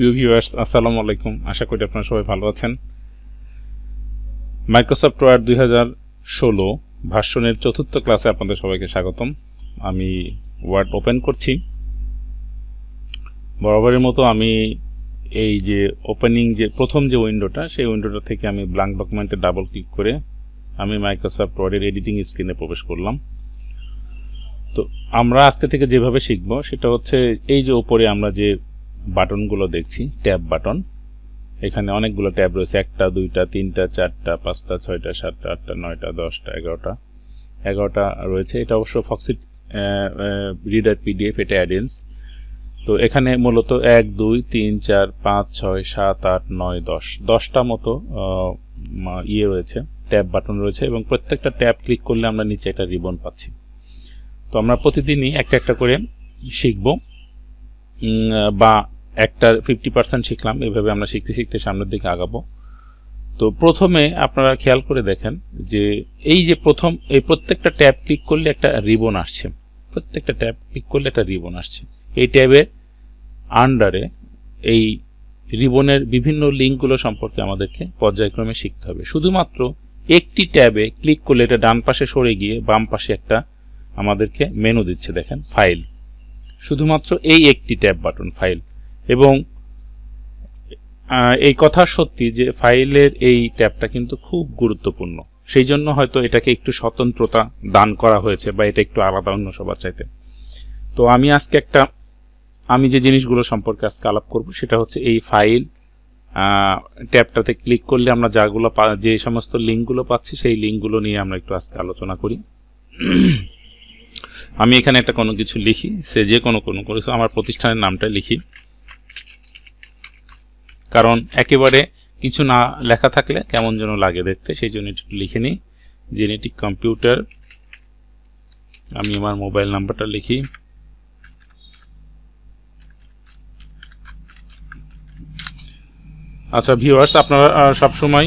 প্রিয় ভিউয়ার্স আসসালামু আলাইকুম। আশা করি আপনারা সবাই ভালো আছেন। মাইক্রোসফট ওয়ার্ড দুই হাজার ষোলো ভাষণের চতুর্থ ক্লাসে আপনাদের সবাইকে স্বাগতম। আমি ওয়ার্ড ওপেন করছি। বরাবরের মতো আমি এই যে ওপেনিং যে প্রথম যে উইন্ডোটা সেই উইন্ডোটা থেকে আমি ব্ল্যাঙ্ক ডকুমেন্টে ডাবল ক্লিক করে আমি মাইক্রোসফট ওয়ার্ডের এডিটিং স্ক্রিনে প্রবেশ করলাম। তো আমরা আজকে থেকে যেভাবে শিখব, সেটা হচ্ছে এই যে ওপরে আমরা যে বাটনগুলো দেখছি, ট্যাব বাটন। এখানে অনেকগুলো ট্যাব রয়েছে, একটা, দুইটা, তিনটা, চারটা, পাঁচটা, ছয়টা, সাতটা, আটটা, নয়টা, দশটা, এগারোটা। এগারোটা রয়েছে। এটা অবশ্য ফক্সিট রিডার পিডিএফ এটা অ্যাডেন্স তো এখানে মূলত এক, দুই, তিন, চার, পাঁচ, ছয়, সাত, আট, নয়, দশ। দশটা মতো ইয়ে রয়েছে, ট্যাব বাটন রয়েছে এবং প্রত্যেকটা ট্যাব ক্লিক করলে আমরা নিচে একটা রিবন পাচ্ছি। তো আমরা প্রতিদিনই একটা একটা করে শিখব। বা একটা ফিফটি পার্সেন্ট শিখলাম, এভাবে আমরা শিখতে শিখতে সামনের দিকে আগাবো। তো প্রথমে আপনারা খেয়াল করে দেখেন যে এই যে প্রথম, এই প্রত্যেকটা ট্যাব ক্লিক করলে একটা রিবন আসছে। প্রত্যেকটা ট্যাব ক্লিক করলে একটা রিবন আসছে। এই ট্যাবের আন্ডারে এই রিবনের বিভিন্ন লিঙ্কগুলো সম্পর্কে আমাদেরকে পর্যায়ক্রমে শিখতে হবে। শুধুমাত্র একটি ট্যাবে ক্লিক করলে এটা ডান পাশে সরে গিয়ে বাম পাশে একটা আমাদেরকে মেনু দিচ্ছে, দেখেন ফাইল শুধুমাত্র এই একটি ট্যাব বাটন, ফাইল। এবং এই কথা সত্যি যে ফাইলের এই ট্যাবটা কিন্তু খুব গুরুত্বপূর্ণ। সেই জন্য হয়তো এটাকে একটু স্বতন্ত্রতা দান করা হয়েছে বা এটা একটু আলাদা অন্য সবার চাইতে। তো আমি আজকে একটা, আমি যে জিনিসগুলো সম্পর্কে আজকে আলাপ করব সেটা হচ্ছে এই ফাইল ট্যাবটাতে ক্লিক করলে আমরা যাগুলো যে সমস্ত লিঙ্কগুলো পাচ্ছি সেই লিঙ্কগুলো নিয়ে আমরা একটু আজকে আলোচনা করি। আমি এখানে একটা কোনো কিছু লিখি, সে যে কোনো কোনো কিছু আমার প্রতিষ্ঠানের নামটা লিখি। কারণ একেবারে কিছু না লেখা থাকলে কেমন যেন লাগে দেখতে, সেই জন্য একটু লিখে নিই। জেনেটিক কম্পিউটার আমি আমার মোবাইল নাম্বারটা লিখি। আচ্ছা ভিউয়ার্স আপনারা সবসময়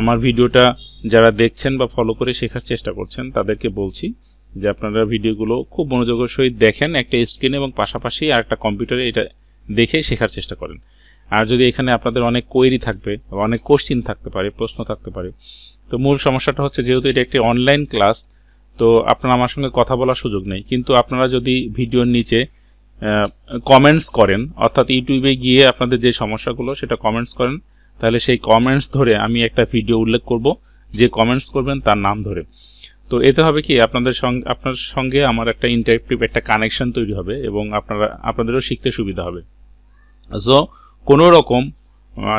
আমার ভিডিওটা যারা দেখছেন বা ফলো করে শেখার চেষ্টা করছেন, তাদেরকে বলছি যে আপনারা ভিডিওগুলো খুব মনোযোগের সহিত দেখেন, একটা স্ক্রিন এবং পাশাপাশি আর একটা কম্পিউটারে এটা দেখে শেখার চেষ্টা করেন। আর যদি এখানে আপনাদের অনেক কোয়েরি থাকবে বা অনেক কোশ্চিন থাকতে পারে, প্রশ্ন থাকতে পারে, তো মূল সমস্যাটা হচ্ছে যেহেতু এটা একটি অনলাইন ক্লাস তো আপনারা আমার সঙ্গে কথা বলার সুযোগ নেই। কিন্তু আপনারা যদি ভিডিওর নিচে কমেন্টস করেন, অর্থাৎ ইউটিউবে গিয়ে আপনাদের যে সমস্যাগুলো, সেটা কমেন্টস করেন, তাহলে সেই কমেন্টস ধরে আমি একটা ভিডিও উল্লেখ করব। যে কমেন্টস করবেন তার নাম ধরে। তো এতে হবে কি, আপনাদের সঙ্গে, আপনার সঙ্গে আমার একটা ইন্টারেক্টিভ একটা কানেকশন তৈরি হবে এবং আপনারা, আপনাদেরও শিখতে সুবিধা হবে। সো কোনো রকম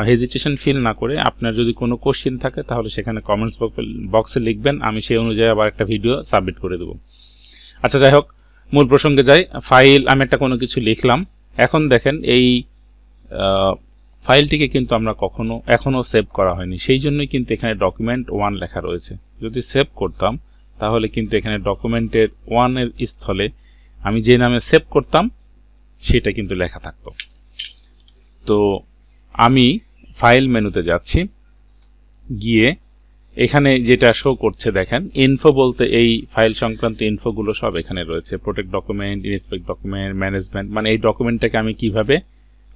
হেজিটেশন ফিল না করে আপনার যদি কোনো কোশ্চিন থাকে তাহলে সেখানে কমেন্টস বক্সে লিখবেন, আমি সেই অনুযায়ী আবার একটা ভিডিও সাবমিট করে দেবো। আচ্ছা যাই হোক, মূল প্রসঙ্গে যাই। ফাইল আমি একটা কোনো কিছু লিখলাম। এখন দেখেন এই ফাইলটিকে কিন্তু আমরা কখনো, এখনও সেভ করা হয়নি। সেই জন্যই কিন্তু এখানে ডকুমেন্ট ওয়ান লেখা রয়েছে। যদি সেভ করতাম, তাহলে কিন্তু এখানে ডকুমেন্টের ওয়ানের স্থলে আমি যে নামে সেভ করতাম, সেটা কিন্তু লেখা থাকতো। তো আমি ফাইল মেনুতে যাচ্ছি। গিয়ে এখানে যেটা শো করছে দেখেন ইনফো বলতে এই ফাইল সংক্রান্ত ইনফোগুলো সব এখানে রয়েছে। Protect document inspect document management মানে এই ডকুমেন্টটাকে আমি কীভাবে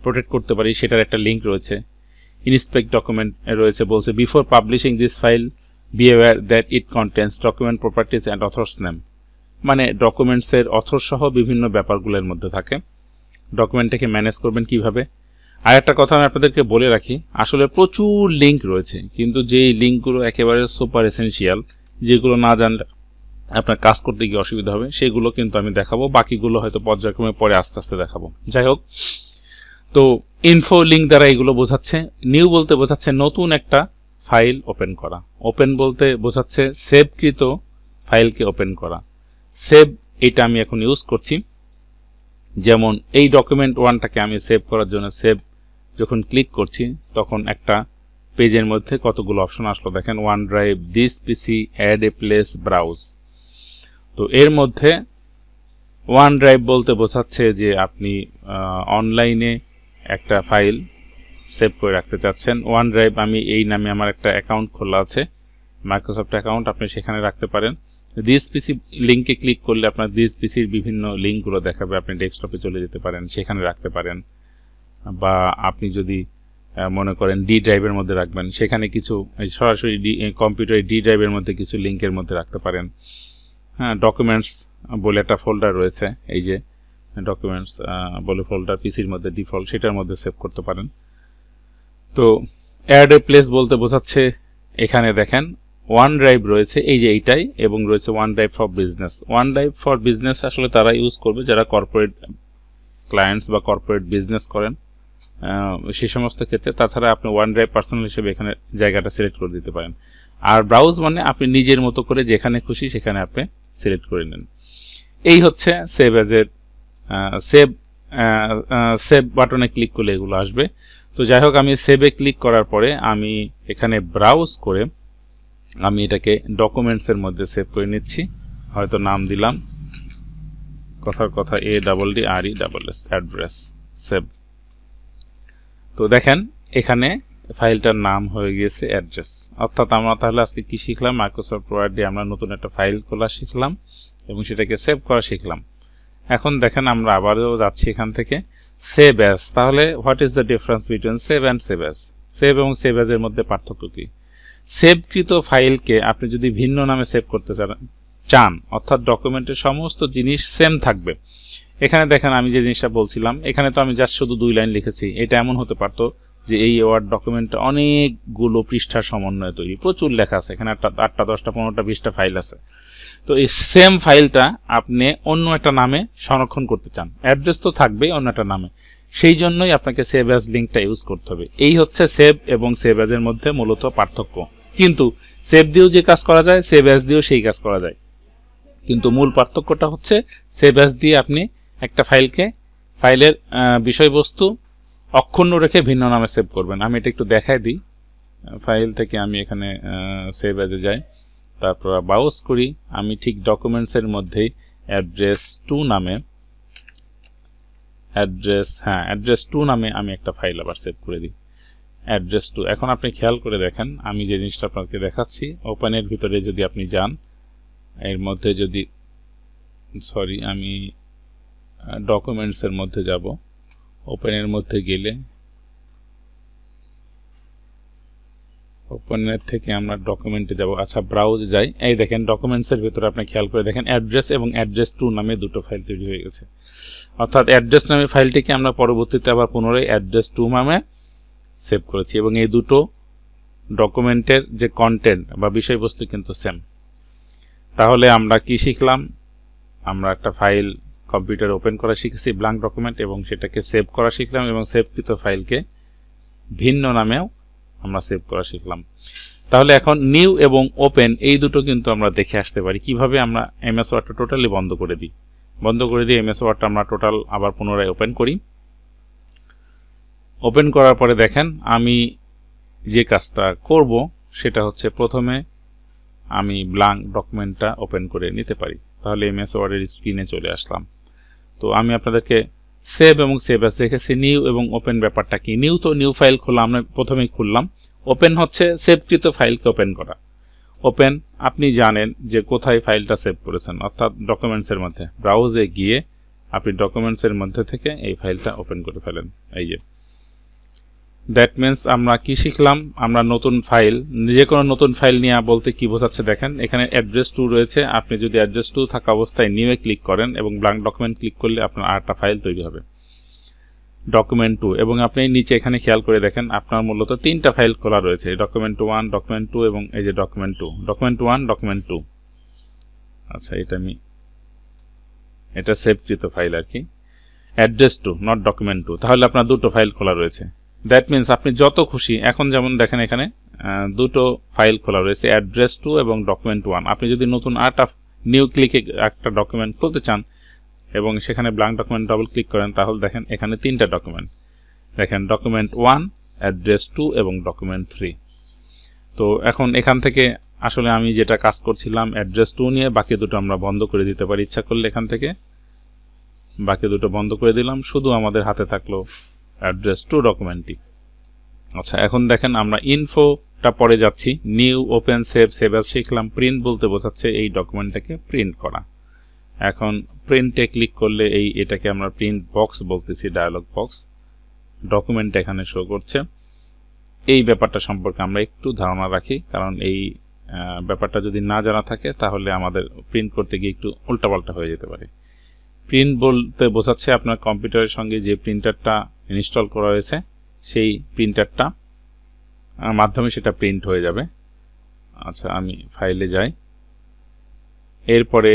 প্রোটেক্ট করতে পারি, সেটার একটা লিঙ্ক রয়েছে। ইনস্পেক্ট ডকুমেন্ট রয়েছে, বলছে before publishing this file be aware that it contains document properties and author's name মানে ডকুমেন্টসের অথর সহ বিভিন্ন ব্যাপারগুলোর মধ্যে থাকে। ডকুমেন্টটাকে ম্যানেজ করবেন কীভাবে? আর একটা কথা আমি আপনাদেরকে বলে রাখি, আসলে প্রচুর লিঙ্ক রয়েছে, কিন্তু যেই লিঙ্কগুলো একেবারে সুপার এসেন্সিয়াল যেগুলো না জানলে আপনার কাজ করতে গিয়ে অসুবিধা হবে, সেগুলো কিন্তু আমি দেখাবো, বাকিগুলো হয়তো পর্যায়ক্রমে পরে আস্তে আস্তে দেখাবো। যাই হোক তো ইনফো লিঙ্ক দ্বারা এগুলো বোঝাচ্ছে। নিউ বলতে বোঝাচ্ছে নতুন একটা ফাইল ওপেন করা। ওপেন বলতে বোঝাচ্ছে সেভকৃত ফাইলকে ওপেন করা। সেভ এটা আমি এখন ইউজ করছি। যেমন এই ডকুমেন্ট ওয়ানটাকে আমি সেভ করার জন্য সেভ যখন ক্লিক করছি, তখন একটা পেজের মধ্যে কতগুলো অপশন আসলো? দেখেন OneDrive this PC add a place browse তো এর মধ্যে ওয়ান ড্রাইভ বলতে বোঝাচ্ছে যে আপনি অনলাইনে একটা ফাইল সেভ করে রাখতে চাচ্ছেন। ওয়ান ড্রাইভ আমি এই নামে আমার একটা অ্যাকাউন্ট খোলা আছে। মাইক্রোসফট অ্যাকাউন্ট, আপনি সেখানে রাখতে পারেন। দিস পিসি লিঙ্কে ক্লিক করলে আপনার দিস পিসির বিভিন্ন লিঙ্কগুলো দেখাবে। আপনি ডেস্কটপে চলে যেতে পারেন, সেখানে রাখতে পারেন। বা আপনি যদি মনে করেন ডি ড্রাইভের মধ্যে রাখবেন, সেখানে কিছু সরাসরি ডি কম্পিউটারে ডি ড্রাইভের মধ্যে কিছু লিঙ্কের মধ্যে রাখতে পারেন। হ্যাঁ ডকুমেন্টস বলে একটা ফোল্ডার রয়েছে, এই যে ডকুমেন্টস বলে ফোল্ডার পিসির মধ্যে ডিফল্ট সেটার মধ্যে সেভ করতে পারেন। তো অ্যাড এ প্লেস বলতে বোঝাচ্ছে, এখানে দেখেন ওয়ান ড্রাইভ রয়েছে, এই যে এইটাই, এবং রয়েছে OneDrive for business OneDrive for business আসলে তারা ইউজ করবে যারা কর্পোরেট ক্লায়েন্টস বা কর্পোরেট বিজনেস করেন। সে সমস্ত ক্ষেত্রে, তাছাড়া আপনি ওয়ান ড্রাইভ পার্সোনাল হিসেবে এখানে জায়গাটা সিলেক্ট করে দিতে পারেন। আর ব্রাউজ মানে আপনি নিজের মতো করে যেখানে খুশি সেখানে আপনি সিলেক্ট করে নেন। এই হচ্ছে সেভ অ্যাজ অ্যাজের সেভ সেভ বাটনে ক্লিক করলে এগুলো আসবে। তো যাই হোক, আমি সেভে ক্লিক করার পরে আমি এখানে ব্রাউজ করে আমি এটাকে ডকুমেন্টসের মধ্যে সেভ করে নিচ্ছি। হয়তো নাম দিলাম। কথার কথা A double D R E double S address save তো দেখেন, এখানে ফাইলটার নাম হয়ে গিয়েছে অ্যাড্রেস অর্থাৎ আমরা তাহলে আজকে কি শিখলাম? মাইক্রোসফট ওয়ার্ড দিয়ে আমরা নতুন একটা ফাইল খোলা শিখলাম এবং সেটাকে সেভ করা শিখলাম। এখন দেখেন আমরা আবারও যাচ্ছি এখান থেকে। সেভ অ্যাস তাহলে what is the difference between save and save as save এবং সেভ অ্যাজের মধ্যে পার্থক্য কী? সেভকৃত ফাইলকে আপনি যদি ভিন্ন নামে সেভ করতে চান অর্থাৎ ডকুমেন্টের সমস্ত জিনিস সেম থাকবে। এখানে দেখেন আমি যে জিনিসটা বলছিলাম, এখানে তো আমি জাস্ট শুধু দুই লাইন লিখেছি। এটা এমন হতে পারতো যে এই ওয়ার্ড ডকুমেন্টটা অনেকগুলো পৃষ্ঠার সমন্বয়ে তৈরি। প্রচুর লেখা আছে। এখানে আটটা আটটা, দশটা, পনেরোটা, বিশটা ফাইল আছে। তো এই সেম ফাইলটা আপনি অন্য একটা নামে সংরক্ষণ করতে চান। অ্যাড্রেস তো থাকবেই অন্য একটা নামে। সেই জন্যই আপনাকে সেভ অ্যাজ লিঙ্কটা ইউজ করতে হবে। এই হচ্ছে সেভ এবং সেভ অ্যাজের মধ্যে মূলত পার্থক্য। কিন্তু সেভ দিয়েও যে কাজ করা যায় সেভ অ্যাজ দিয়েও সেই কাজ করা যায়। কিন্তু মূল পার্থক্যটা হচ্ছে সেভ অ্যাজ দিয়ে আপনি একটা ফাইলকে ফাইলের বিষয়বস্তু অক্ষুণ্ণ রেখে ভিন্ন নামে সেভ করবেন। আমি এটা একটু দেখাই দিই। ফাইল থেকে আমি এখানে সেভ অ্যাজে যাই। তারপর বাউস করি। আমি ঠিক ডকুমেন্টসের মধ্যেই অ্যাড্রেস টু নামে অ্যাড্রেস হ্যাঁ অ্যাড্রেস টু নামে আমি একটা ফাইল আবার সেভ করে দিই। অ্যাড্রেস টু এখন আপনি খেয়াল করে দেখেন, আমি যে জিনিসটা আপনাকে দেখাচ্ছি ওপেনের ভিতরে যদি আপনি যান, এর মধ্যে যদি সরি আমি ডকুমেন্টসের মধ্যে যাব ওপেনের মধ্যে গেলে ওপেনের থেকে আমরা ডকুমেন্টে যাব। আচ্ছা ব্রাউজে যাই। এই দেখেন ডকুমেন্টসের ভিতরে আপনি খেয়াল করে দেখেন অ্যাড্রেস এবং অ্যাড্রেস টু নামে দুটো ফাইল তৈরি হয়ে গেছে। অর্থাৎ অ্যাড্রেস নামে ফাইলটিকে আমরা পরবর্তীতে আবার পুনরায় অ্যাড্রেস টু নামে সেভ করেছি এবং এই দুটো ডকুমেন্টের যে কন্টেন্ট বা বিষয়বস্তু কিন্তু সেম তাহলে আমরা কি শিখলাম? আমরা একটা ফাইল কম্পিউটার ওপেন করা শিখেছি ব্লাঙ্ক ডকুমেন্ট এবং সেটাকে সেভ করা শিখলাম এবং সেভকৃত ফাইলকে ভিন্ন নামেও আমরা সেভ করা শিখলাম। তাহলে এখন নিউ এবং ওপেন এই দুটো কিন্তু আমরা দেখে আসতে পারি। কীভাবে আমরা এমএস ওয়ার্ডটা টোটালি বন্ধ করে দিই? বন্ধ করে দিয়ে এমএস ওয়ার্ডটা আমরা টোটাল আবার পুনরায় ওপেন করি। ওপেন করার পরে দেখেন, আমি যে কাজটা করব, সেটা হচ্ছে প্রথমে আমি ব্লাঙ্ক ডকুমেন্টটা ওপেন করে নিতে পারি। তাহলে এমএস ওয়ার্ডের স্ক্রিনে চলে আসলাম। তো আমি আপনাদেরকে সেভ এবং সেভ অ্যাস দেখেছি নিউ এবং ওপেন ব্যাপারটা কি? নিউ তো নিউ ফাইল খোলা আমরা প্রথমেই খুললাম। ওপেন হচ্ছে সেভকৃত ফাইলকে ওপেন করা। ওপেন আপনি জানেন যে কোথায় ফাইলটা সেভ করেছেন, অর্থাৎ ডকুমেন্টসের মধ্যে। ব্রাউজে গিয়ে আপনি ডকুমেন্টসের মধ্যে থেকে এই ফাইলটা ওপেন করে ফেলেন। এই যে দ্যাট মিন্স আমরা কি শিখলাম? আমরা নতুন ফাইল যে কোনো নতুন ফাইল নিয়ে বলতে কি বোঝাচ্ছে দেখেন, এখানে অ্যাড্রেস টু রয়েছে। আপনি যদি অ্যাড্রেস টু থাকা অবস্থায় নিউয়ে ক্লিক করেন এবং ব্লাঙ্ক ডকুমেন্ট ক্লিক করলে আপনার আরেকটা ফাইল তৈরি হবে। ডকুমেন্ট টু এবং আপনি নিচে এখানে খেয়াল করে দেখেন, আপনার মূলত তিনটা ফাইল খোলা রয়েছে। ডকুমেন্ট ওয়ান ডকুমেন্ট টু এবং এই যে document two document one document two আচ্ছা এটা আমি, এটা সেভকৃত ফাইল আর কি। Address two not document two তাহলে আপনার দুটো ফাইল খোলা রয়েছে। দ্যাট মিন্স আপনি যত খুশি, এখন যেমন দেখেন এখানে দুটো ফাইল খোলা রয়েছে অ্যাড্রেস টু এবং ডকুমেন্ট ওয়ান আপনি যদি নতুন আর্ট অফ নিউ ক্লিকে একটা ডকুমেন্ট খুলতে চান এবং সেখানে ব্লাঙ্ক ডকুমেন্ট ডবল ক্লিক করেন, তাহলে দেখেন এখানে তিনটা ডকুমেন্ট দেখেন ডকুমেন্ট ওয়ান অ্যাড্রেস টু এবং ডকুমেন্ট থ্রি তো এখন এখান থেকে আসলে আমি যেটা কাজ করছিলাম অ্যাড্রেস টু নিয়ে, বাকি দুটো আমরা বন্ধ করে দিতে পারি, ইচ্ছা করলে এখান থেকে। বাকি দুটো বন্ধ করে দিলাম, শুধু আমাদের হাতে থাকল অ্যাড্রেস টু ডকুমেন্টটি। আচ্ছা এখন দেখেন আমরা ইনফোটা পরে যাচ্ছি। New open save save as শিখলাম। প্রিন্ট বলতে বোঝাচ্ছে এই ডকুমেন্টটাকে প্রিন্ট করা। এখন প্রিন্টে ক্লিক করলে এই এটাকে আমরা প্রিন্ট বক্স বলতেছি ডায়ালগ বক্স ডকুমেন্ট এখানে শো করছে। এই ব্যাপারটা সম্পর্কে আমরা একটু ধারণা রাখি, কারণ এই ব্যাপারটা যদি না জানা থাকে, তাহলে আমাদের প্রিন্ট করতে গিয়ে একটু উল্টাপাল্টা হয়ে যেতে পারে। প্রিন্ট বলতে বোঝাচ্ছে আপনার কম্পিউটারের সঙ্গে যে প্রিন্টারটা ইনস্টল করা রয়েছে সেই প্রিন্টারটা মাধ্যমে সেটা প্রিন্ট হয়ে যাবে। আচ্ছা আমি ফাইলে যাই। এরপরে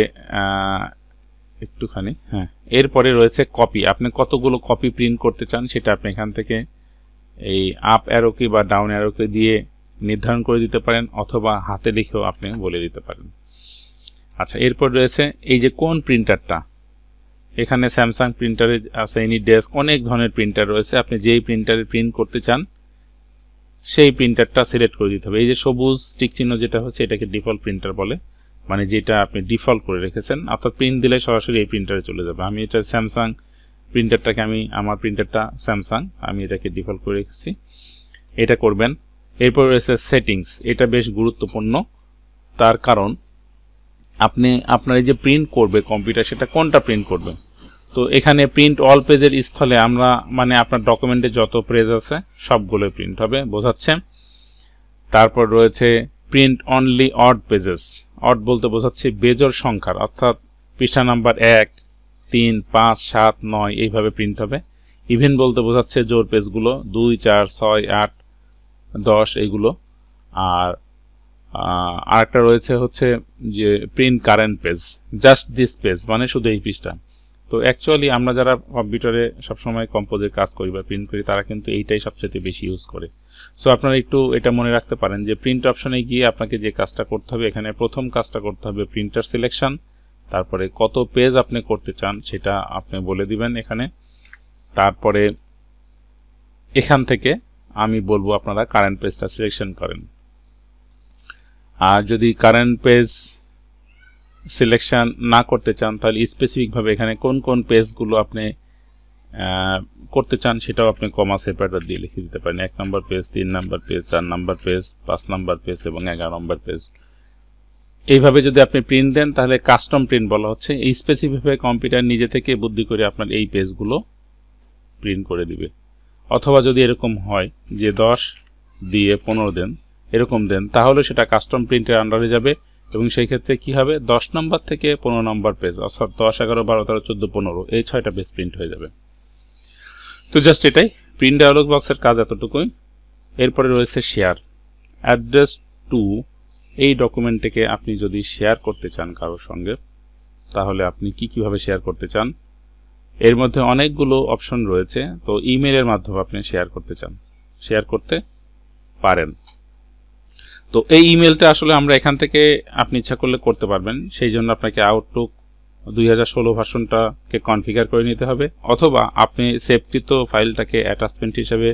একটুখানি হ্যাঁ এরপরে রয়েছে কপি। আপনি কতগুলো কপি প্রিন্ট করতে চান সেটা আপনি এখান থেকে এই আপ অ্যারোকে বা ডাউন অ্যারোকে দিয়ে নির্ধারণ করে দিতে পারেন অথবা হাতে লিখেও আপনি বলে দিতে পারেন। আচ্ছা এরপর রয়েছে এই যে কোন প্রিন্টারটা এখানে স্যামসাং প্রিন্টারে আছে, এনি ডেস্ক অনেক ধরনের প্রিন্টার রয়েছে। আপনি যেই প্রিন্টারে প্রিন্ট করতে চান, সেই প্রিন্টারটা সিলেক্ট করে দিতে হবে। এই যে সবুজ টিক চিহ্ন যেটা হচ্ছে, এটাকে ডিফল্ট প্রিন্টার বলে। মানে যেটা আপনি ডিফল্ট করে রেখেছেন, অর্থাৎ প্রিন্ট দিলে সরাসরি এই প্রিন্টারে চলে যাবে। আমি এটা স্যামসাং প্রিন্টারটাকে আমি, আমার প্রিন্টারটা স্যামসাং আমি এটাকে ডিফল্ট করে রেখেছি। এটা করবেন। এরপর রয়েছে সেটিংস এটা বেশ গুরুত্বপূর্ণ। তার কারণ, আপনি, আপনার এই যে প্রিন্ট করবে কম্পিউটার সেটা কোনটা প্রিন্ট করবে? তো এখানে প্রিন্ট অল পেজের স্থলে আমরা মানে আপনার ডকুমেন্টে যত পেজ আছে সবগুলো প্রিন্ট হবে, বোঝাচ্ছে। তারপর রয়েছে print only odd pages odd বলতে বোঝাচ্ছে বেজর সংখ্যার, অর্থাৎ পৃষ্ঠা নাম্বার এক, তিন, পাঁচ, সাত, নয়, এইভাবে প্রিন্ট হবে। ইভেন বলতে বোঝাচ্ছে জোর পেজগুলো দুই, চার, ছয়, আট, দশ, এইগুলো। আর আরেকটা রয়েছে হচ্ছে যে print current page just this page মানে শুধু এই পৃষ্ঠা। তো অ্যাকচুয়ালি আমরা যারা কম্পিউটারে সবসময় কম্পোজের কাজ করি বা প্রিন্ট করি, তারা কিন্তু এইটাই সবচেয়ে বেশি ইউজ করে। সো আপনারা একটু এটা মনে রাখতে পারেন যে প্রিন্ট অপশনে গিয়ে আপনাকে যে কাজটা করতে হবে, এখানে প্রথম কাজটা করতে হবে প্রিন্টার সিলেকশন তারপরে কত পেজ আপনি করতে চান সেটা আপনি বলে দিবেন এখানে। তারপরে এখান থেকে আমি বলব আপনারা কারেন্ট পেজটা সিলেকশন করেন। আর যদি কারেন্ট পেজ সিলেকশন না করতে চান, তাহলে স্পেসিফিকভাবে এখানে কোন কোন পেজগুলো আপনি করতে চান সেটাও আপনি কমা সেপারেটর দিয়ে লিখে দিতে পারেন। এক নম্বর পেজ তিন নম্বর পেজ চার নম্বর পেজ পাঁচ নম্বর পেজ এবং এগারো নম্বর পেজ এইভাবে যদি আপনি প্রিন্ট দেন, তাহলে কাস্টম প্রিন্ট বলা হচ্ছে। এই স্পেসিফিকভাবে কম্পিউটার নিজে থেকে বুদ্ধি করে আপনার এই পেজগুলো প্রিন্ট করে দিবে। অথবা যদি এরকম হয় যে দশ দিয়ে পনেরো দেন, এরকম দেন, তাহলে সেটা কাস্টম প্রিন্টের আন্ডারে যাবে। এবং সেই ক্ষেত্রে কি হবে? দশ নম্বর থেকে পনেরো নম্বর পেজ অর্থাৎ দশ, এগারো, বারো, তেরো, চোদ্দ, পনেরো, এই ছয়টা পেজ প্রিন্ট হয়ে যাবে। তো জাস্ট এটাই। প্রিন্ট ডায়ালগ বক্সের কাজ এতটুকুই। এরপরে রয়েছে শেয়ার অ্যাড্রেস টু এই ডকুমেন্টটিকে আপনি যদি শেয়ার করতে চান কারোর সঙ্গে, তাহলে আপনি কি কীভাবে শেয়ার করতে চান? এর মধ্যে অনেকগুলো অপশন রয়েছে, তো ইমেলের মাধ্যমে আপনি শেয়ার করতে চান। শেয়ার করতে পারেন। তো এই ইমেলটা আসলে আমরা এখান থেকে আপনি ইচ্ছা করলে করতে পারবেন। সেই জন্য আপনাকে আউটলুক দুই হাজার ষোলো ভার্সনটাকে কনফিগার করে নিতে হবে। অথবা আপনি সেভকৃত ফাইলটাকে অ্যাটাচমেন্ট হিসেবে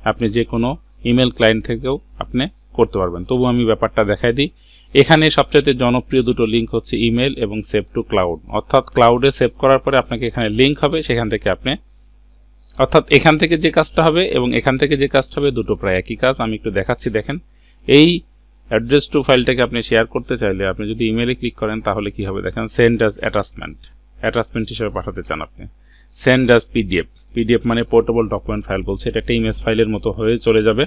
আপনি যে কোনো ইমেল ক্লায়েন্ট থেকেও আপনি করতে পারবেন। তবু আমি ব্যাপারটা দেখাই দিই। এখানে সবচেয়ে জনপ্রিয় দুটো লিঙ্ক হচ্ছে ইমেল এবং সেভ টু ক্লাউড অর্থাৎ ক্লাউডে সেভ করার পরে আপনাকে এখানে লিঙ্ক হবে, সেখান থেকে আপনি অর্থাৎ এখান থেকে যে কাজটা হবে এবং এখান থেকে যে কাজটা হবে, দুটো প্রায় একই কাজ। আমি একটু দেখাচ্ছি, দেখেন। এই অ্যাড্রেস টু ফাইলটাকে আপনি শেয়ার করতে চাইলে আপনি যদি ইমেলে ক্লিক করেন, তাহলে কি হবে? দেখেন সেন্ড আস অ্যাটাচমেন্ট অ্যাটাচমেন্ট হিসেবে পাঠাতে চান আপনি। সেন্ড আস পিডিএফ পিডিএফ মানে পোর্টেবল ডকুমেন্ট ফাইল বলছে। এটা একটা ইমেজ ফাইলের মতো হয়ে চলে যাবে।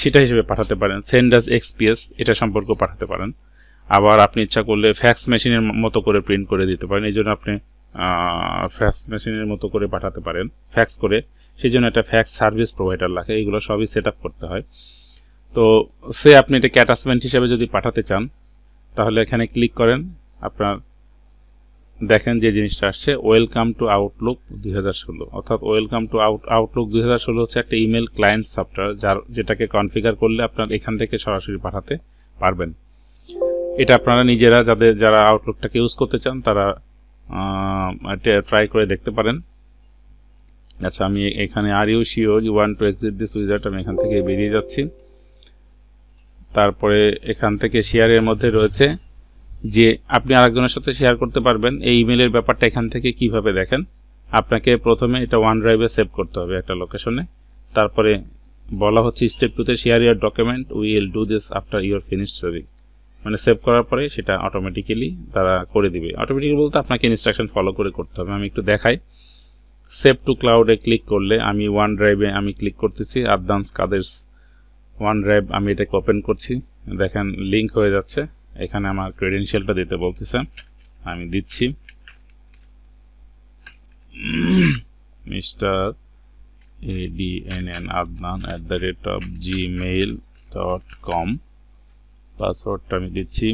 সেটা হিসেবে পাঠাতে পারেন। সেন্ড আস এক্সপিএস এটা সম্পর্কেও পাঠাতে পারেন। আবার আপনি ইচ্ছা করলে ফ্যাক্স মেশিনের মতো করে প্রিন্ট করে দিতে পারেন। এই জন্য আপনি ফ্যাক্স মেশিনের মতো করে পাঠাতে পারেন। ফ্যাক্স করে। সেই জন্য একটা ফ্যাক্স সার্ভিস প্রোভাইডার লাগে। এগুলো সবই সেট করতে হয়। তো সে আপনি এটাকে অ্যাটাচমেন্ট হিসেবে যদি পাঠাতে চান, তাহলে এখানে ক্লিক করেন, আপনার দেখেন যে জিনিসটা আসছে ওয়েলকাম টু আউটলুক দু হাজার ষোলো। অর্থাৎ ওয়েলকাম টু আউট আউটলুক দুই হাজার ষোলো হচ্ছে একটা ইমেল ক্লায়েন্ট সফটওয়্যার যার, যেটাকে কনফিগার করলে আপনার এখান থেকে সরাসরি পাঠাতে পারবেন। এটা আপনারা নিজেরা যাদের, যারা আউটলুকটাকে ইউজ করতে চান, তারা ট্রাই করে দেখতে পারেন। আচ্ছা আমি এখানে are you sure you want to exit this wizard আমি এখান থেকে বেরিয়ে যাচ্ছি। তারপরে এখান থেকে শেয়ারের মধ্যে রয়েছে যে আপনি আরেকজনের সাথে শেয়ার করতে পারবেন। এই ইমেলের ব্যাপারটা এখান থেকে কীভাবে দেখেন? আপনাকে প্রথমে এটা ওয়ান ড্রাইভে সেভ করতে হবে একটা লোকেশনে তারপরে বলা হচ্ছে স্টেপ টুতে share your document will do this after your finish saving মানে সেভ করার পরে সেটা অটোমেটিক্যালি তারা করে দিবে। অটোমেটিক্যালি বলতে আপনাকে ইনস্ট্রাকশন ফলো করে করতে হবে। আমি একটু দেখাই। সেভ টু ক্লাউডে ক্লিক করলে আমি ওয়ান ড্রাইভে আমি ক্লিক করতেছি। আদান্স কাদেরস ওয়ান ড্রাইভ আমি এটাকে ওপেন করছি। দেখেন লিঙ্ক হয়ে যাচ্ছে। এখানে আমার ক্রেডেনশিয়ালটা দিতে বলতেছে। আমি দিচ্ছি। Mister ADNN Adnan at the rate of Gmail dot com পাসওয়ার্ডটা আমি দিচ্ছি।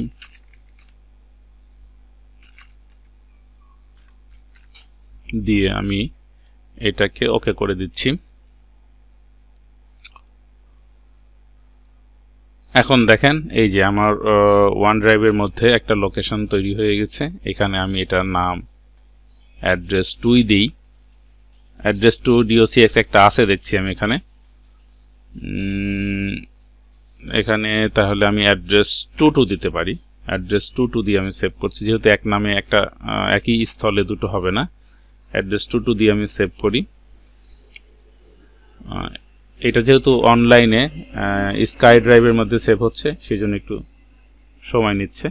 দিয়ে আমি এটাকে ওকে করে দিচ্ছি। এখন দেখেন, এই যে আমার ওয়ান ড্রাইভের মধ্যে একটা লোকেশন তৈরি হয়ে গেছে। এখানে আমি এটার নাম অ্যাড্রেস টুই দিই। অ্যাড্রেস টু ডিওসিএক্স একটা আছে দেখছি আমি এখানে। এখানে তাহলে আমি অ্যাড্রেস টু টু দিতে পারি। অ্যাড্রেস টু টু দিয়ে আমি সেভ করছি। যেহেতু এক নামে একটা একই স্থলে দুটো হবে না। অ্যাড্রেস টু টু দিয়ে আমি সেভ করি। এটা যেহেতু অনলাইনে স্কাই ড্রাইভের মধ্যে সেভ হচ্ছে সেই জন্য একটু সময় নিচ্ছে।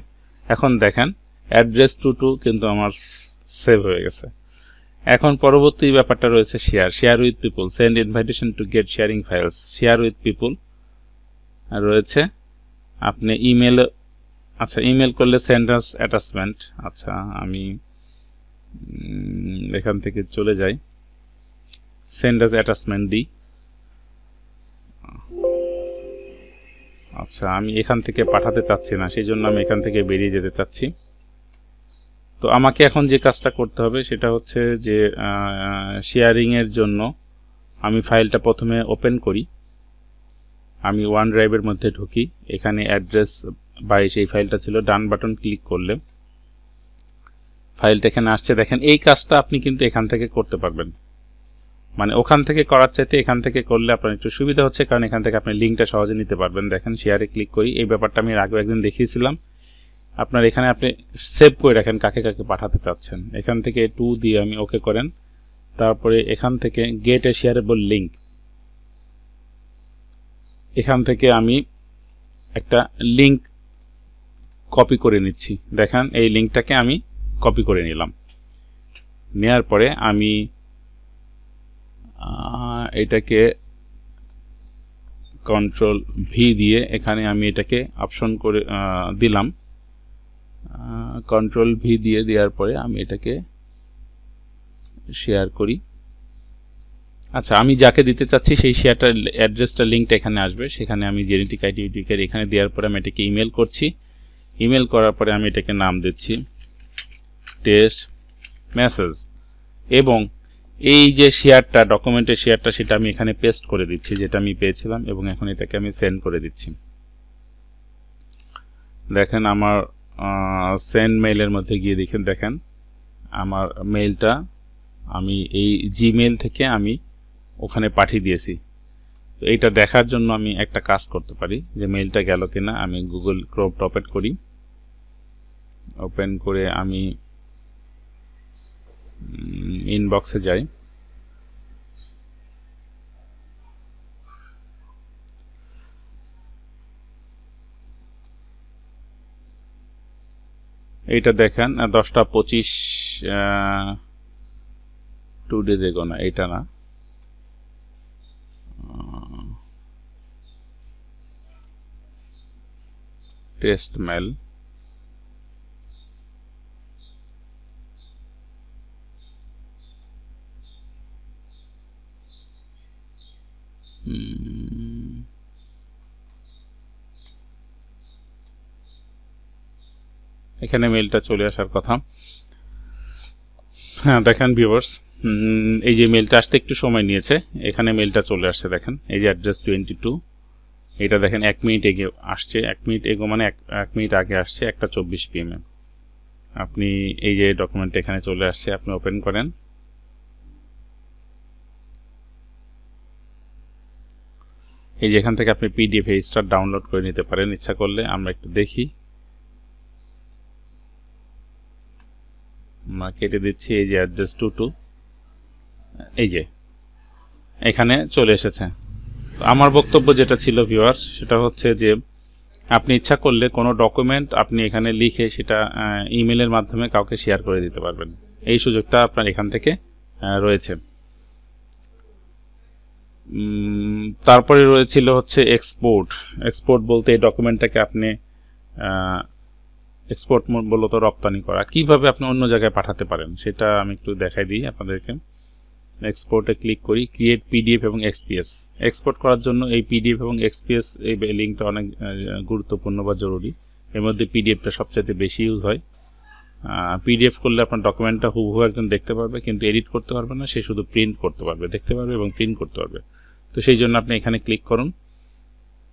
এখন দেখেন অ্যাড্রেস টু টু কিন্তু আমার সেভ হয়ে গেছে। এখন পরবর্তী ব্যাপারটা রয়েছে share share with people send invitation to get sharing files share with people রয়েছে, আপনি ইমেল আচ্ছা ইমেল করলে সেন্ডার্স অ্যাটাচমেন্ট আচ্ছা আমি এখান থেকে চলে যাই। সেন্ডার্স অ্যাটাচমেন্ট দিই। আচ্ছা আমি এখান থেকে পাঠাতে চাচ্ছি না সেই জন্য আমি এখান থেকে বেরিয়ে যেতে চাচ্ছি। তো আমাকে এখন যে কাজটা করতে হবে, সেটা হচ্ছে যে শেয়ারিংয়ের জন্য আমি ফাইলটা প্রথমে ওপেন করি। আমি ওয়ান ড্রাইভের মধ্যে ঢুকি। এখানে অ্যাড্রেস বাইশ এই ফাইলটা ছিল, ডান বাটন ক্লিক করলে। ফাইলটা এখানে আসছে। দেখেন, এই কাজটা আপনি কিন্তু এখান থেকে করতে পারবেন। মানে ওখান থেকে করার চাইতে এখান থেকে করলে আপনার একটু সুবিধা হচ্ছে, কারণ এখান থেকে আপনি লিঙ্কটা সহজে নিতে পারবেন। দেখেন শেয়ারে ক্লিক করি। এই ব্যাপারটা আমি আগেও একদিন দেখিয়েছিলাম। আপনার এখানে আপনি সেভ করে রাখেন, কাকে কাকে পাঠাতে চাচ্ছেন। এখান থেকে টু দিয়ে আমি ওকে করেন। তারপরে এখান থেকে গেট এ শেয়ারেবল লিঙ্ক এখান থেকে আমি একটা লিঙ্ক কপি করে নিচ্ছি। দেখেন, এই লিঙ্কটাকে আমি কপি করে নিলাম। নেওয়ার পরে আমি এটাকে কন্ট্রোল ভি দিয়ে এখানে আমি এটাকে অপশন করে দিলাম। কন্ট্রোল ভি দিয়ে দেওয়ার পরে আমি এটাকে শেয়ার করি। আচ্ছা আমি যাকে দিতে চাচ্ছি সেই শেয়ারটার অ্যাড্রেসটা লিঙ্কটা এখানে আসবে। সেখানে আমি জেনেটিক আইডেন্টিফায়ার এখানে দেওয়ার পরে আমি এটাকে ইমেল করছি। ইমেল করার পরে আমি এটাকে নাম দিচ্ছি টেস্ট মেসেজ এবং এই যে শেয়ারটা ডকুমেন্টের শেয়ারটা সেটা আমি এখানে পেস্ট করে দিচ্ছি, যেটা আমি পেয়েছিলাম, এবং এখন এটাকে আমি সেন্ড করে দিচ্ছি। দেখেন আমার সেন্ড মেইলের মধ্যে গিয়ে দেখেন দেখেন, আমার মেইলটা আমি এই জিমেইল থেকে আমি ওখানে পাঠিয়ে দিয়েছি। তো এইটা দেখার জন্য আমি একটা কাজ করতে পারি, যে মেইলটা গেল কিনা, আমি গুগল ক্রোপ টপেট করি। ওপেন করে আমি ইনবক্সে যাই। এইটা দেখেন দশটা পঁচিশ টু ডেজ এগো না এইটা না। টেস্ট মেল এখানে মেলটা চলে আসার কথা। হ্যাঁ দেখেন ভিউয়ার্স এই যে মেলটা আসতে একটু সময় নিয়েছে, এখানে মেলটা চলে আসছে, দেখেন, এই যে অ্যাড্রেস টোয়েন্টি টু এটা দেখেন, এক মিনিট এগে আসছে, এক মিনিট এগো মানে এক মিনিট আগে আসছে, একটা চব্বিশ পিএমে আপনি এই যে ডকুমেন্ট এখানে চলে আসছে, আপনি ওপেন করেন। এই যে এখান থেকে আপনি পিডিএফ এইচটা ডাউনলোড করে নিতে পারেন, ইচ্ছা করলে আমরা একটু দেখি। কেটে দিচ্ছি এই যে অ্যাড্রেস টু টু এই যে, এখানে চলে এসেছে। আমার বক্তব্য যেটা ছিল ভিউয়ার্স সেটা হচ্ছে যে আপনি ইচ্ছা করলে কোনো ডকুমেন্ট আপনি এখানে লিখে সেটা ইমেলের মাধ্যমে কাউকে শেয়ার করে দিতে পারবেন। এই সুযোগটা আপনার এখান থেকে রয়েছে। তারপরে রয়েছিল হচ্ছে এক্সপোর্ট এক্সপোর্ট বলতে এই ডকুমেন্টটাকে আপনি এক্সপোর্ট মূলত রপ্তানি করা। কীভাবে আপনি অন্য জায়গায় পাঠাতে পারেন সেটা আমি একটু দেখাই দিই আপনাদেরকে। এক্সপোর্টে ক্লিক করি ক্রিয়েট পিডিএফ এবং এক্সপিএস এক্সপোর্ট করার জন্য এই পিডিএফ এবং এক্সপিএস এই লিঙ্কটা অনেক গুরুত্বপূর্ণ বা জরুরি। এর মধ্যে পিডিএফটা সবচেয়ে বেশি ইউজ হয়। পিডিএফ করলে আপনার ডকুমেন্টটা হুবহু একজন দেখতে পারবে, কিন্তু এডিট করতে পারবে না, সে শুধু প্রিন্ট করতে পারবে, দেখতে পারবে এবং প্রিন্ট করতে পারবে। তো সেই জন্য আপনি এখানে ক্লিক করুন।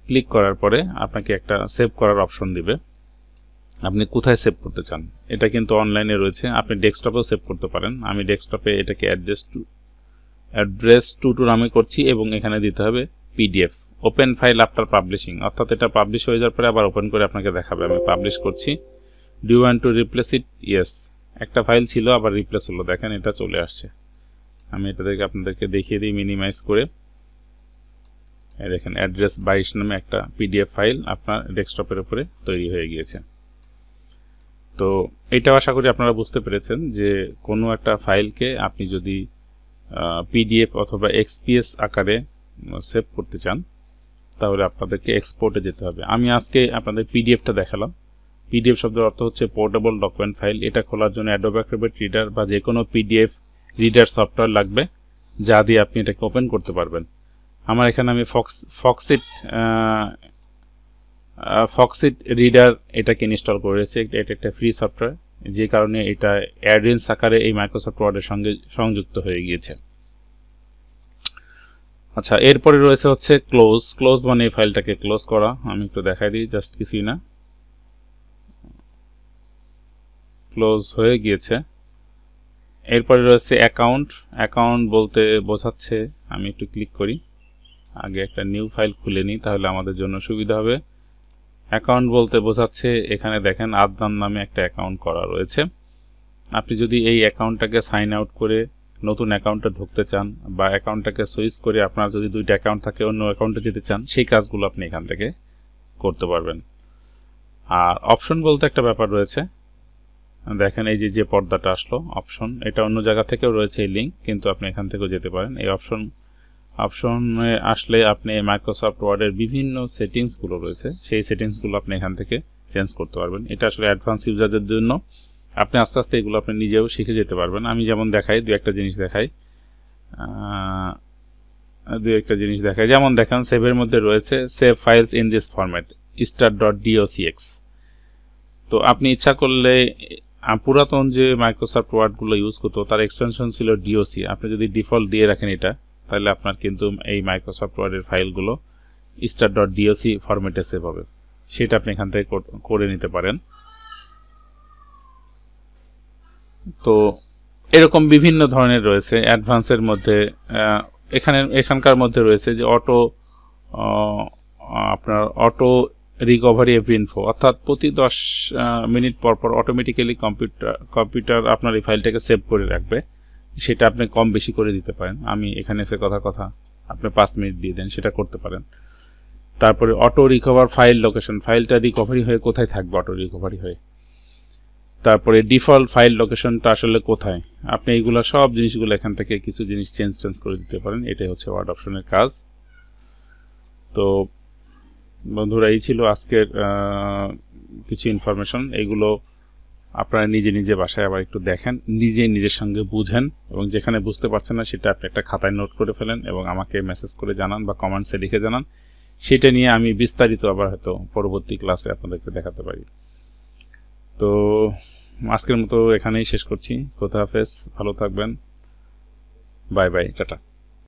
ক্লিক করার পরে আপনাকে একটা সেভ করার অপশন দিবে। আপনি কোথায় সেভ করতে চান? এটা কিন্তু অনলাইনে রয়েছে। আপনি ডেস্কটপেও সেভ করতে পারেন। আমি ডেস্কটপে এটাকে address two address two two নামে করছি এবং এখানে দিতে হবে PDF open file after publishing অর্থাৎ এটা পাবলিশ হয়ে যাওয়ার পরে আবার ওপেন করে আপনাকে দেখাবে। আমি পাবলিশ করছি। Do want to replace it yes একটা ফাইল ছিল, আবার রিপ্লেস হলো। দেখেন এটা চলে আসছে। আমি এটা থেকে আপনাদেরকে দেখিয়ে দিই মিনিমাইজ করে। দেখেন অ্যাড্রেস বাইশ নামে একটা পিডিএফ ফাইল আপনার ডেস্কটপের উপরে তৈরি হয়ে গিয়েছে। তো এটাও আশা করি আপনারা বুঝতে পেরেছেন যে কোনো একটা ফাইলকে আপনি যদি পিডিএফ অথবা এক্সপিএস আকারে সেভ করতে চান, তাহলে আপনাদেরকে এক্সপোর্টে যেতে হবে। আমি আজকে আপনাদের পিডিএফটা দেখালাম। পিডিএফ শব্দের অর্থ হচ্ছে পোর্টেবল ডকুমেন্ট ফাইল এটা খোলার জন্য অ্যাডোব অ্যাক্রোবেট রিডার বা যে কোনো পিডিএফ রিডার সফটওয়্যার লাগবে, যা দিয়ে আপনি এটাকে ওপেন করতে পারবেন। আমার এখানে আমি ফক্স ফক্সিট ফক্সিট রিডার এটাকে ইনস্টল করে রয়েছে এটা একটা ফ্রি সফটওয়্যার যে কারণে এটা অ্যাড্রেন্স আকারে এই মাইক্রোসফট ওয়ার্ডের সঙ্গে সংযুক্ত হয়ে গিয়েছে। আচ্ছা এরপরে রয়েছে হচ্ছে ক্লোজ ক্লোজ মানে এই ফাইলটাকে ক্লোজ করা। আমি একটু দেখাই দিই জাস্ট কিছুই না। ক্লোজ হয়ে গিয়েছে। এরপরে রয়েছে অ্যাকাউন্ট অ্যাকাউন্ট বলতে বোঝাচ্ছে, আমি একটু ক্লিক করি। আগে একটা নিউ ফাইল খুলে নিই, তাহলে আমাদের জন্য সুবিধা হবে। অ্যাকাউন্ট বলতে বোঝাচ্ছে, এখানে দেখেন আদনান নামে একটা অ্যাকাউন্ট করা রয়েছে। আপনি যদি এই অ্যাকাউন্টটাকে সাইন আউট করে নতুন অ্যাকাউন্টে ঢুকতে চান বা অ্যাকাউন্টটাকে সুইচ করে আপনার যদি দুইটা অ্যাকাউন্ট থাকে, অন্য অ্যাকাউন্টে যেতে চান, সেই কাজগুলো আপনি এখান থেকে করতে পারবেন। আর অপশন বলতে একটা ব্যাপার রয়েছে। দেখেন এই যে যে পর্দাটা আসলো অপশন এটা অন্য জায়গা থেকেও রয়েছে এই লিঙ্ক কিন্তু আপনি এখান থেকেও যেতে পারেন। এই অপশন অপশনে আসলে আপনি মাইক্রোসফট ওয়ার্ডের বিভিন্ন সেটিংসগুলো রয়েছে। সেই সেটিংসগুলো আপনি এখান থেকে চেঞ্জ করতে পারবেন। এটা আসলে অ্যাডভান্স ইউজারদের জন্য। আপনি আস্তে আস্তে এগুলো আপনি নিজেও শিখে যেতে পারবেন। আমি যেমন দেখাই, দু একটা জিনিস দেখাই। দু একটা জিনিস দেখাই। যেমন দেখেন সেভের মধ্যে রয়েছে save files in this format star dot DOCX তো আপনি ইচ্ছা করলে পুরাতন যে মাইক্রোসফট ওয়ার্ডগুলো ইউজ করতো, তার এক্সটেনশন ছিল ডিওসি আপনি যদি ডিফল্ট দিয়ে রাখেন এটা তাহলে আপনার কিন্তু এই মাইক্রোসফট ওয়ার্ডের ফাইলগুলো স্টার ডট ডিওসি ফরম্যাটে সেভ হবে। সেটা আপনি এখান থেকে করে নিতে পারেন। তো এরকম বিভিন্ন ধরনের রয়েছে। অ্যাডভান্সের মধ্যে এখানে, এখানকার মধ্যে রয়েছে যে অটো আপনার অটো রিকভারি এভরি ইনফো অর্থাৎ প্রতি দশ মিনিট পর পর অটোমেটিক্যালি কম্পিউটার কম্পিউটার আপনার এই ফাইলটাকে সেভ করে রাখবে। সেটা আপনি কম বেশি করে দিতে পারেন। আমি এখানে এসে কথা কথা, আপনি পাঁচ মিনিট দিয়ে দেন, সেটা করতে পারেন। তারপরে অটো রিকভার ফাইল লোকেশন ফাইলটা রিকভারি হয়ে কোথায় থাকবে অটো রিকভারি হয়ে? তারপরে ডিফল্ট ফাইল লোকেশনটা আসলে কোথায়? আপনি এইগুলো সব জিনিসগুলো এখান থেকে কিছু জিনিস চেঞ্জ চেঞ্জ করে দিতে পারেন। এটাই হচ্ছে ওয়ার্ড অপশনের কাজ। তো বন্ধুরা, এই ছিল আজকের কিছু ইনফরমেশন এইগুলো আপনারা নিজে নিজে বাসায় আবার একটু দেখেন, নিজে নিজের সঙ্গে বুঝেন এবং যেখানে বুঝতে পারছেন না সেটা আপনি একটা খাতায় নোট করে ফেলেন এবং আমাকে মেসেজ করে জানান বা কমেন্টসে লিখে জানান। সেটা নিয়ে আমি বিস্তারিত আবার হয়তো পরবর্তী ক্লাসে আপনাদেরকে দেখাতে পারি। তো আজকের মতো এখানেই শেষ করছি। কোথা হাফেজ, ভালো থাকবেন। Bye bye, tata.